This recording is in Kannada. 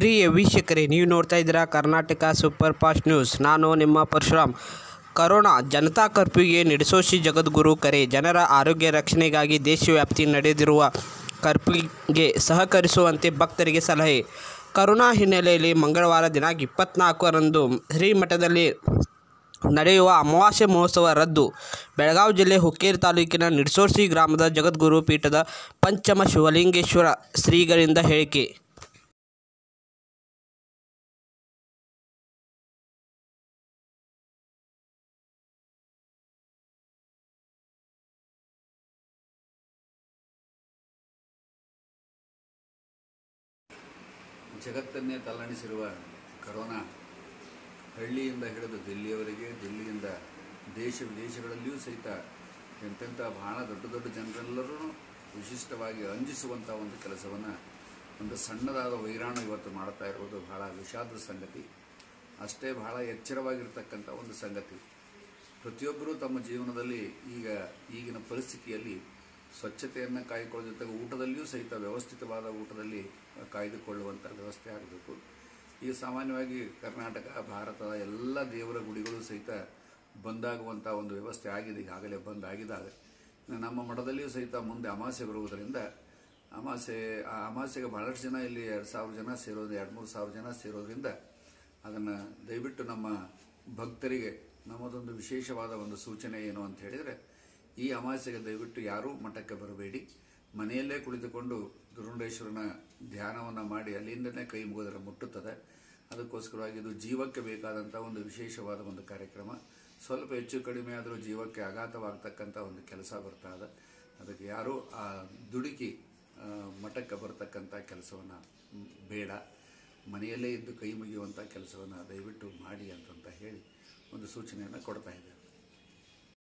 ಪ್ರಿಯ ವೀಕ್ಷಕರೇ, ನೀವು ನೋಡ್ತಾ ಇದ್ದೀರಾ ಕರ್ನಾಟಕ ಸೂಪರ್ ಫಾಸ್ಟ್ ನ್ಯೂಸ್. ನಾನು ನಿಮ್ಮ ಪರಶುರಾಮ್. ಕರೋನಾ, ಜನತಾ ಕರ್ಫ್ಯೂಗೆ ನಡೆಸೋಶಿ ಜಗದ್ಗುರು ಕರೆ. ಜನರ ಆರೋಗ್ಯ ರಕ್ಷಣೆಗಾಗಿ ದೇಶವ್ಯಾಪ್ತಿ ನಡೆದಿರುವ ಕರ್ಫ್ಯೂಗೆ ಸಹಕರಿಸುವಂತೆ ಭಕ್ತರಿಗೆ ಸಲಹೆ. ಕರೋನಾ ಹಿನ್ನೆಲೆಯಲ್ಲಿ ಮಂಗಳವಾರ ದಿನಾಂಕ ಇಪ್ಪತ್ನಾಲ್ಕರಂದು ಶ್ರೀಮಠದಲ್ಲಿ ನಡೆಯುವ ಅಮಾವಾಸ್ಯೆ ಮಹೋತ್ಸವ ರದ್ದು. ಬೆಳಗಾವಿ ಜಿಲ್ಲೆ ಹುಕ್ಕೇರಿ ತಾಲೂಕಿನ ನಿಡ್ಸೋರ್ಸಿ ಗ್ರಾಮದ ಜಗದ್ಗುರು ಪೀಠದ ಪಂಚಮ ಶಿವಲಿಂಗೇಶ್ವರ ಶ್ರೀಗಳಿಂದ ಹೇಳಿಕೆ. ಜಗತ್ತನ್ನೇ ತಲ್ಲಣಿಸಿರುವ ಕರೋನಾ ಹಳ್ಳಿಯಿಂದ ಹಿಡಿದು ದಿಲ್ಲಿಯವರೆಗೆ, ದಿಲ್ಲಿಯಿಂದ ದೇಶ ವಿದೇಶಗಳಲ್ಲಿಯೂ ಸಹಿತ ಎಂತೆಂಥ ಬಹಳ ದೊಡ್ಡ ದೊಡ್ಡ ಜನರೆಲ್ಲರೂ ವಿಶಿಷ್ಟವಾಗಿ ಅಂಜಿಸುವಂಥ ಒಂದು ಕೆಲಸವನ್ನು, ಒಂದು ಸಣ್ಣದಾದ ವೈರಾಣು ಇವತ್ತು ಮಾಡ್ತಾ ಇರುವುದು ಬಹಳ ವಿಷಾದದ ಸಂಗತಿ. ಅಷ್ಟೇ ಬಹಳ ಎಚ್ಚರವಾಗಿರ್ತಕ್ಕಂಥ ಒಂದು ಸಂಗತಿ. ಪ್ರತಿಯೊಬ್ಬರೂ ತಮ್ಮ ಜೀವನದಲ್ಲಿ ಈಗ ಈಗಿನ ಪರಿಸ್ಥಿತಿಯಲ್ಲಿ ಸ್ವಚ್ಛತೆಯನ್ನು ಕಾಯ್ಕೊಳ್ಳೋ ಜೊತೆಗೆ ಊಟದಲ್ಲಿಯೂ ಸಹಿತ ವ್ಯವಸ್ಥಿತವಾದ ಊಟದಲ್ಲಿ ಕಾಯ್ದುಕೊಳ್ಳುವಂಥ ವ್ಯವಸ್ಥೆ ಆಗಬೇಕು. ಈಗ ಸಾಮಾನ್ಯವಾಗಿ ಕರ್ನಾಟಕ, ಭಾರತದ ಎಲ್ಲ ದೇವರ ಗುಡಿಗಳು ಸಹಿತ ಬಂದಾಗುವಂಥ ಒಂದು ವ್ಯವಸ್ಥೆ ಆಗಿದೆ, ಈಗಾಗಲೇ ಬಂದ್ ಆಗಿದ್ದಾವೆ. ಇನ್ನು ನಮ್ಮ ಮಠದಲ್ಲಿಯೂ ಸಹಿತ ಮುಂದೆ ಅಮಾಸೆ ಬರುವುದರಿಂದ ಅಮಾಸೆ, ಆ ಅಮಾಸೆಗೆ ಬಹಳಷ್ಟು ಜನ ಇಲ್ಲಿ ಎರಡು ಸಾವಿರ ಜನ ಸೇರೋದು, ಎರಡು ಮೂರು ಸಾವಿರ ಜನ ಸೇರೋದ್ರಿಂದ ಅದನ್ನು ದಯವಿಟ್ಟು ನಮ್ಮ ಭಕ್ತರಿಗೆ ನಮ್ಮದೊಂದು ವಿಶೇಷವಾದ ಒಂದು ಸೂಚನೆ ಏನು ಅಂತ ಹೇಳಿದರೆ ಈ ಅಮಾವಾಸ್ಯೆಗೆ ದಯವಿಟ್ಟು ಯಾರೂ ಮಠಕ್ಕೆ ಬರಬೇಡಿ. ಮನೆಯಲ್ಲೇ ಕುಳಿತುಕೊಂಡು ದುರುಂಡೇಶ್ವರನ ಧ್ಯಾನವನ್ನು ಮಾಡಿ ಅಲ್ಲಿಂದನೇ ಕೈ ಮುಗೋದರ ಮುಟ್ಟುತ್ತದೆ. ಅದಕ್ಕೋಸ್ಕರವಾಗಿ ಇದು ಜೀವಕ್ಕೆ ಬೇಕಾದಂಥ ಒಂದು ವಿಶೇಷವಾದ ಒಂದು ಕಾರ್ಯಕ್ರಮ. ಸ್ವಲ್ಪ ಹೆಚ್ಚು ಕಡಿಮೆ ಆದರೂ ಜೀವಕ್ಕೆ ಆಘಾತವಾಗ್ತಕ್ಕಂಥ ಒಂದು ಕೆಲಸ ಬರ್ತಾ ಇದೆ. ಅದಕ್ಕೆ ಯಾರೂ ಆ ದುಡುಕಿ ಮಠಕ್ಕೆ ಬರ್ತಕ್ಕಂಥ ಕೆಲಸವನ್ನು ಬೇಡ. ಮನೆಯಲ್ಲೇ ಇದ್ದು ಕೈ ಮುಗಿಯುವಂಥ ಕೆಲಸವನ್ನು ದಯವಿಟ್ಟು ಮಾಡಿ ಅಂತಂತ ಹೇಳಿ ಒಂದು ಸೂಚನೆಯನ್ನು ಕೊಡ್ತಾ ಇದ್ದೇವೆ